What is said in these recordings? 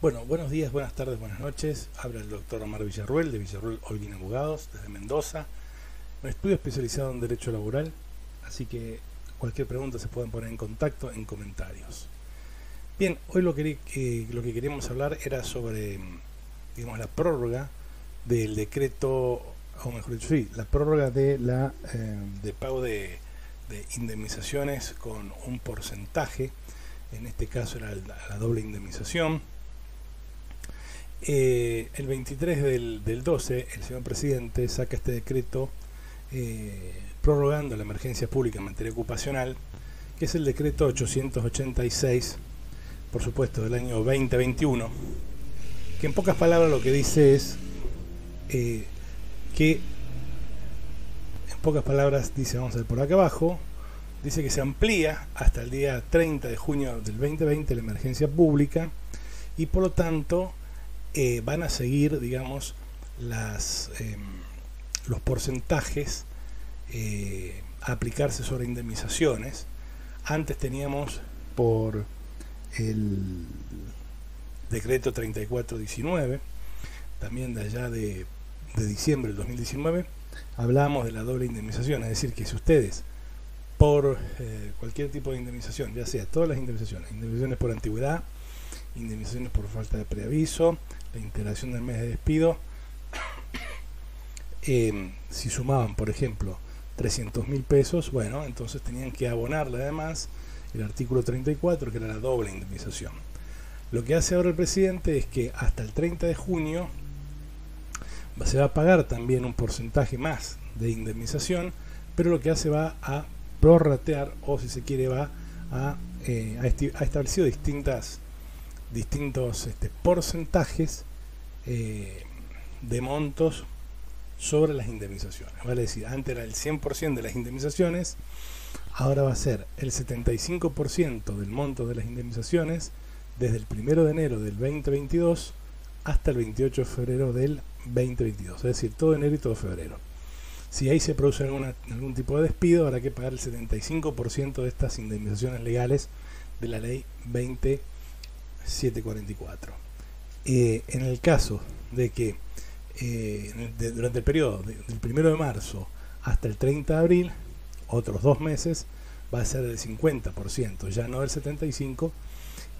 Bueno, buenos días, buenas tardes, buenas noches. Habla el doctor Omar Villarruel de Villarruel Holguín Abogados, desde Mendoza. Un estudio especializado en Derecho Laboral, así que cualquier pregunta se pueden poner en contacto en comentarios. Bien, hoy lo que, lo que queríamos hablar era sobre digamos, la prórroga del decreto, o mejor dicho, sí, la prórroga de, la, eh, de pago de, indemnizaciones con un porcentaje, en este caso era la doble indemnización eh, el 23 del, 12, el señor presidente saca este decreto eh, prorrogando la emergencia pública en materia ocupacional, que es el decreto 886, por supuesto, del año 2021, que en pocas palabras lo que dice es eh, que, en pocas palabras dice, vamos a ver por acá abajo, dice que se amplía hasta el día 30 de junio del 2020 la emergencia pública y por lo tanto eh, van a seguir, digamos, las, em, los porcentajes eh, a aplicarse sobre indemnizaciones. Antes teníamos por el decreto 3419, también de allá de, diciembre del 2019, hablábamos de la doble indemnización, es decir, que si ustedes por eh, cualquier tipo de indemnización, ya sea todas las indemnizaciones, indemnizaciones por antigüedad, indemnizaciones por falta de preaviso, la integración del mes de despido, eh, si sumaban, por ejemplo, 300 mil pesos, bueno, entonces tenían que abonarle además el artículo 34, que era la doble indemnización. Lo que hace ahora el presidente es que hasta el 30 de junio se va a pagar también un porcentaje más de indemnización, pero lo que hace va a prorratear, o si se quiere, va a, eh, ha establecido distintas distintos este, porcentajes eh, de montos sobre las indemnizaciones. Vale decir, antes era el 100% de las indemnizaciones, ahora va a ser el 75% del monto de las indemnizaciones desde el 1 de enero del 2022 hasta el 28 de febrero del 2022, es decir, todo enero y todo febrero. Si ahí se produce algún tipo de despido, habrá que pagar el 75% de estas indemnizaciones legales de la ley 20 744. Eh, en el caso de que eh, durante el periodo del 1 de marzo hasta el 30 de abril, otros dos meses, va a ser del 50%, ya no del 75%,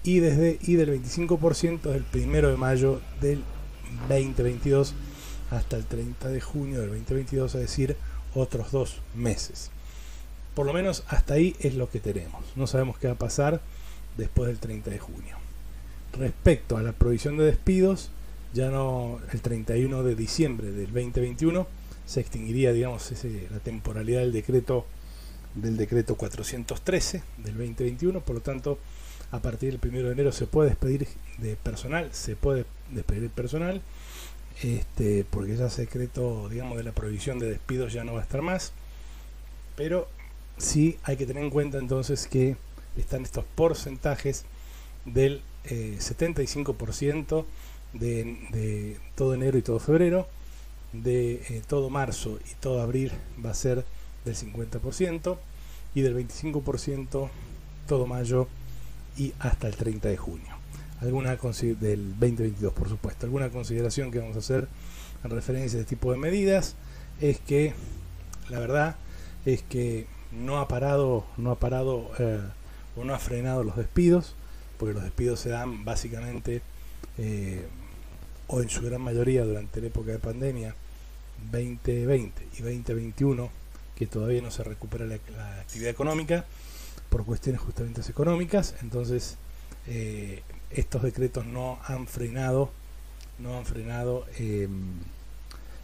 y, desde, y del 25% del 1 de mayo del 2022 hasta el 30 de junio del 2022, es decir, otros dos meses. Por lo menos hasta ahí es lo que tenemos. No sabemos qué va a pasar después del 30 de junio. Respecto a la provisión de despidos, ya no el 31 de diciembre del 2021 se extinguiría, digamos, la temporalidad del decreto del decreto 413 del 2021, por lo tanto, a partir del 1 de enero se puede despedir de personal, se puede despedir personal, este, porque ya ese decreto, digamos, de la prohibición de despidos ya no va a estar más, pero sí hay que tener en cuenta entonces que están estos porcentajes del 75% eh, de, todo enero y todo febrero, de eh, todo marzo y todo abril va a ser del 50% y del 25% todo mayo y hasta el 30 de junio. Alguna del 2022, por supuesto. Alguna consideración que vamos a hacer en referencia a este tipo de medidas es que la verdad es que no ha parado, no ha parado eh, o no ha frenado los despidos porque los despidos se dan básicamente, eh, o en su gran mayoría durante la época de pandemia 2020 y 2021, que todavía no se recupera la, actividad económica por cuestiones justamente económicas, entonces eh, estos decretos no han frenado, no han frenado em,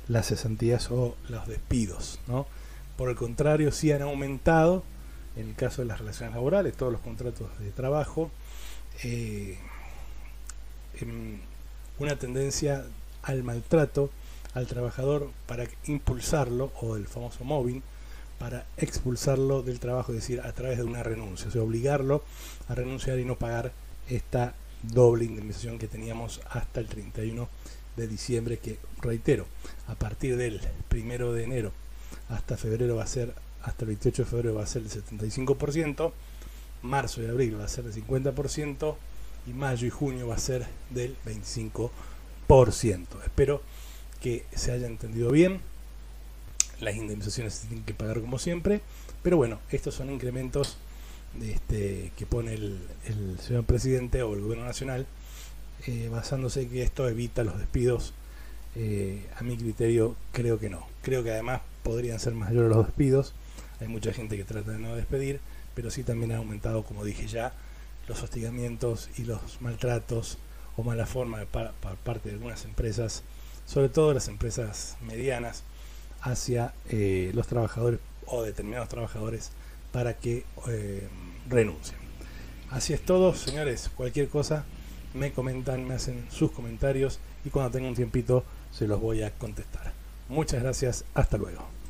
las cesantías o los despidos, ¿no? Por el contrario, sí han aumentado en el caso de las relaciones laborales, todos los contratos de trabajo, eh, una tendencia al maltrato al trabajador para impulsarlo, o el famoso móvil, para expulsarlo del trabajo, es decir, a través de una renuncia, o sea, obligarlo a renunciar y no pagar esta doble indemnización que teníamos hasta el 31 de diciembre, que reitero, a partir del primero de enero hasta febrero va a ser, hasta el 28 de febrero va a ser el 75%, marzo y abril va a ser el 50% y mayo y junio va a ser del 25%. Espero que se haya entendido bien. Las indemnizaciones se tienen que pagar como siempre, pero bueno, estos son incrementos este, que pone el, señor presidente o el gobierno nacional, eh, basándose que esto evita los despidos. Eh, a mi criterio, creo que no. Creo que además podrían ser mayores los despidos. Hay mucha gente que trata de no despedir, pero sí también ha aumentado, como dije ya, los hostigamientos y los maltratos o mala forma por parte de algunas empresas, sobre todo las empresas medianas, hacia eh, los trabajadores o determinados trabajadores para que eh, renuncien. Así es todo, señores. Cualquier cosa me comentan, me hacen sus comentarios y cuando tenga un tiempito se los voy a contestar. Muchas gracias, hasta luego.